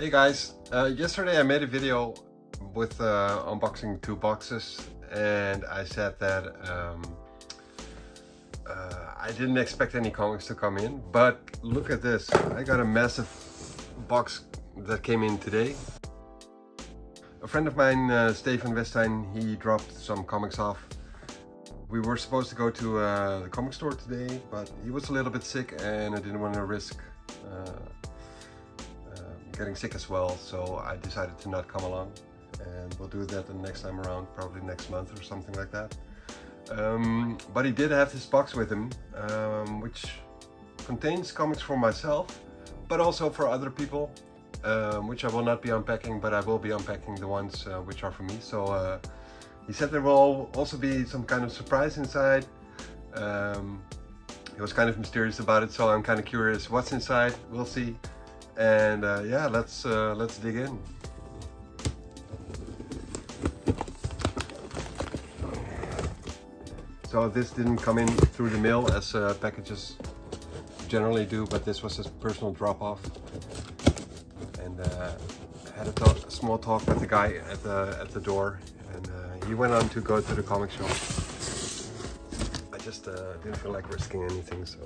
Hey guys, uh, yesterday I made a video with uh, unboxing two boxes and I said that um, uh, I didn't expect any comics to come in, but look at this. I got a massive box that came in today. A friend of mine, uh, Stefan Westein, he dropped some comics off. We were supposed to go to uh, the comic store today, but he was a little bit sick and I didn't want to risk uh, getting sick as well, so I decided to not come along. And we'll do that the next time around, probably next month or something like that. Um, but he did have this box with him, um, which contains comics for myself, but also for other people, um, which I will not be unpacking, but I will be unpacking the ones uh, which are for me. So uh, he said there will also be some kind of surprise inside. Um, he was kind of mysterious about it, so I'm kind of curious what's inside. We'll see and uh, yeah let's uh, let's dig in. So this didn't come in through the mail as uh, packages generally do but this was a personal drop-off. And uh, had a, talk, a, small talk with the guy at the at the door. And uh, he went on to go to the comic shop. I just uh, didn't feel like risking anything so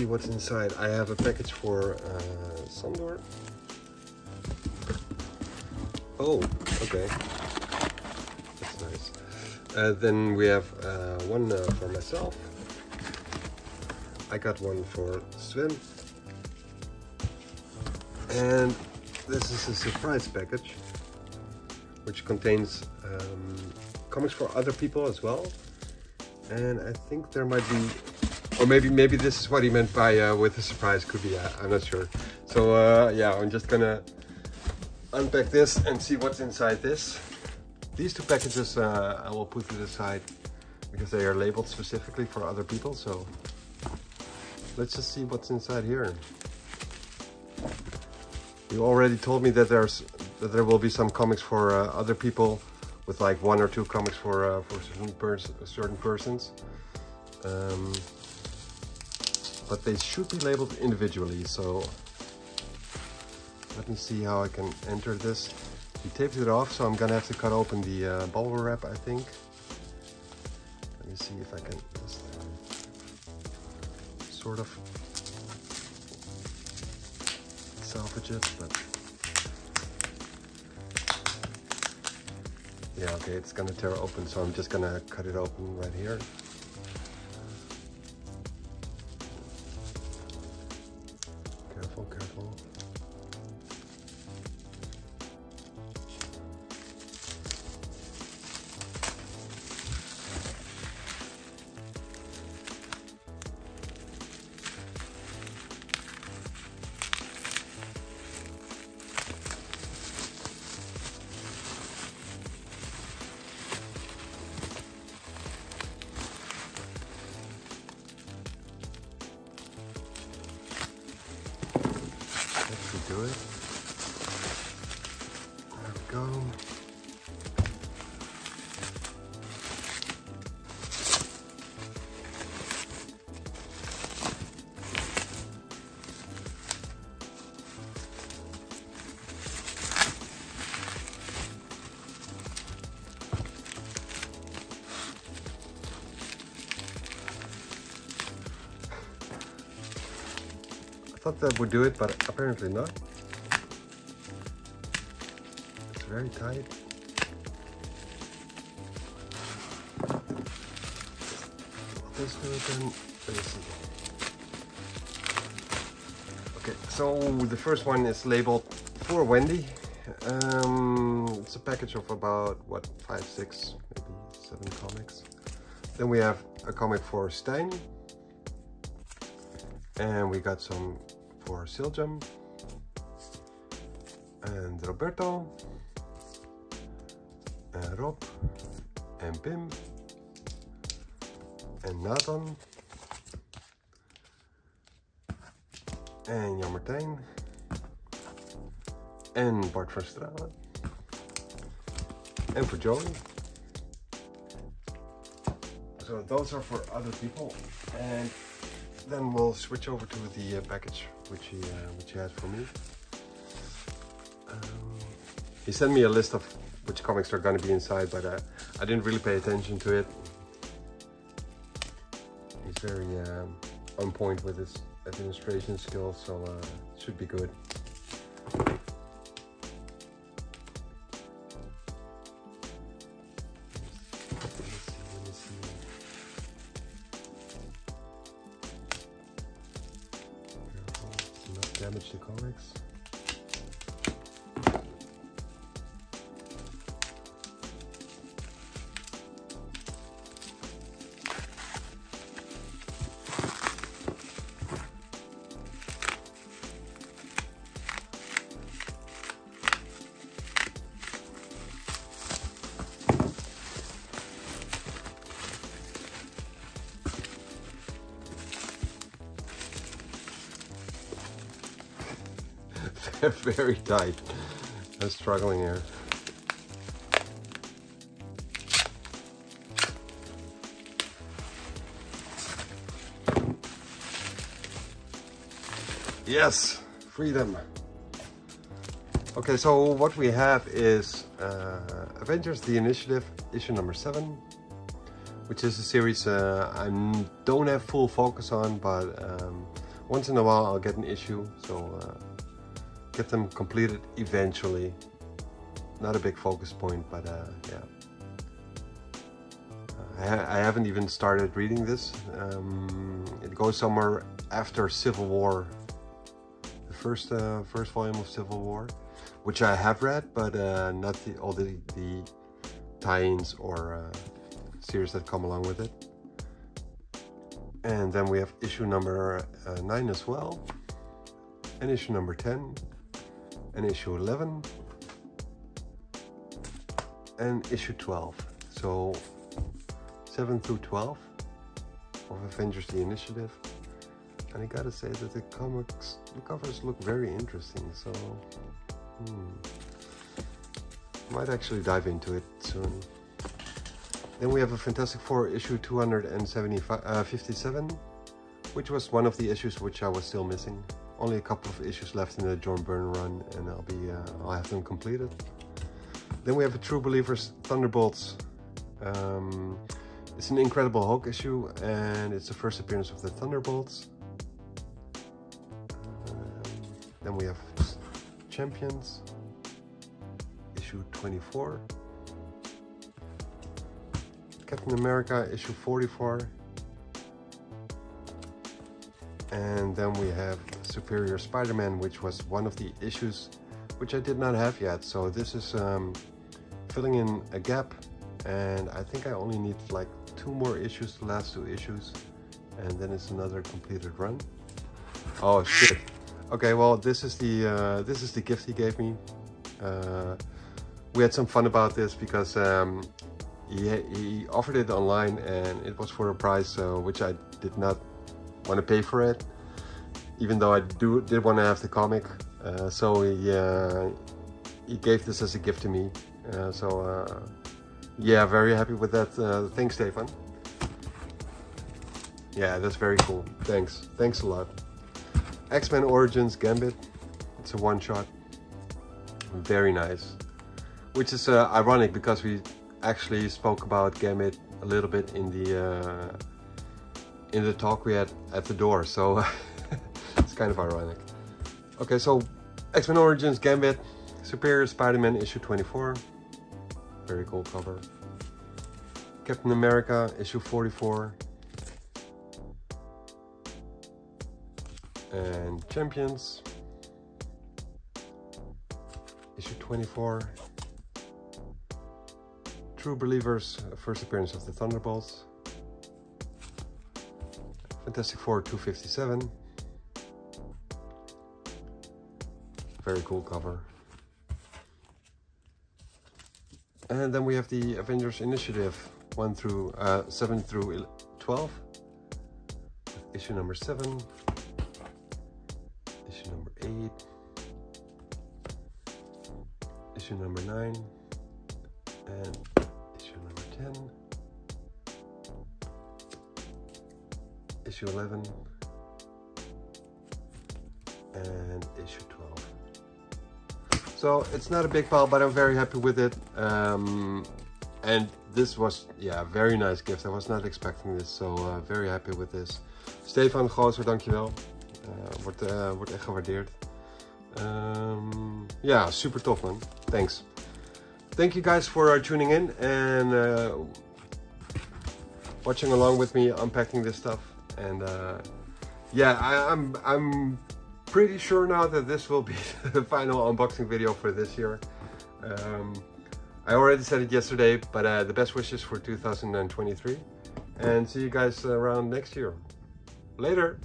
see what's inside. I have a package for uh, Sandor. Oh, okay. That's nice. Uh, then we have uh, one uh, for myself. I got one for Swim. And this is a surprise package, which contains um, comics for other people as well. And I think there might be or maybe maybe this is what he meant by uh, with a surprise, could be, uh, I'm not sure. So uh, yeah, I'm just gonna unpack this and see what's inside this. These two packages uh, I will put to the side because they are labeled specifically for other people, so let's just see what's inside here. You already told me that there's that there will be some comics for uh, other people with like one or two comics for uh, for certain, pers certain persons. Um, but they should be labeled individually. So let me see how I can enter this. He taped it off, so I'm gonna have to cut open the uh, bubble wrap, I think. Let me see if I can just sort of salvage it, but yeah, okay, it's gonna tear open, so I'm just gonna cut it open right here. Do it. Thought that would do it, but apparently not. It's very tight. This then, Okay, so the first one is labeled for Wendy. Um, it's a package of about, what, five, six, maybe seven comics. Then we have a comic for Stein. And we got some for Siljam and Roberto and Rob and Pim and Nathan en Jan Martijn en Bart van Stralen en voor Joey So those are for other people. And then we'll switch over to the uh, package which he, uh, which he has for me. Um, he sent me a list of which comics are going to be inside, but uh, I didn't really pay attention to it. He's very um, on point with his administration skills, so uh, should be good. very tight. I'm struggling here. Yes, freedom. Okay, so what we have is uh, Avengers The Initiative, issue number 7, which is a series uh, I don't have full focus on, but um, once in a while I'll get an issue, so uh, get them completed eventually. Not a big focus point, but uh, yeah. I, ha I, haven't even started reading this. Um, it goes somewhere after Civil War, the first uh, first volume of Civil War, which I have read, but uh, not the, all the, the tie-ins or uh, series that come along with it. And then we have issue number uh, 9 as well, and issue number 10, and issue 11 and issue 12 so 7 through 12 of Avengers the Initiative. And I gotta say that the comics the covers look very interesting so hmm, might actually dive into it soon. Then we have a Fantastic Four issue 257 uh, which was one of the issues which I was still missing only a couple of issues left in the John Byrne run and I'll be uh, I'll have them completed. Then we have a True Believers Thunderbolts. Um, it's an Incredible Hulk issue and it's the first appearance of the Thunderbolts. Um, then we have Champions, issue 24. Captain America, issue 44. And then we have Superior Spider-Man, which was one of the issues which I did not have yet. So this is um, filling in a gap and I think I only need like two more issues, the last two issues, and then it's another completed run. Oh shit. Okay, well this is the uh, this is the gift he gave me. Uh, we had some fun about this because um, he, he offered it online and it was for a price uh, which I did not want to pay for it even though I do did want to have the comic. Uh, so he, uh, he gave this as a gift to me. Uh, so uh, yeah, very happy with that. Uh, thanks, Stefan. Yeah, that's very cool. Thanks. Thanks a lot. X-Men Origins Gambit. It's a one-shot. Very nice. Which is uh, ironic because we actually spoke about Gambit a little bit in the in the talk we had at the door. So kind of ironic. Okay, so X-Men Origins Gambit, Superior Spider-Man issue 24. Very cool cover. Captain America issue 44. And Champions issue 24. True Believers, first appearance of the Thunderbolts. Fantastic Four 257. Very cool cover. And then we have the Avengers Initiative 1 through uh, 7 through 12. Issue number 7. Issue number 8. Issue number 9. And issue number 10. issue 11, and issue 12. So it's not a big pile, but I'm very happy with it. Um, and this was, yeah, very nice gift. I was not expecting this, so uh, very happy with this. Stefan Gooser, dankjewel. Uh, wordt, uh, wordt echt gewaardeerd. Um, ja, super tof man. Thanks. Thank you guys for uh, tuning in and uh, watching along with me unpacking this stuff. And uh, yeah, I, I'm I'm pretty sure now that this will be the final unboxing video for this year. Um, I already said it yesterday, but uh, the best wishes for 2023. And see you guys around next year. Later.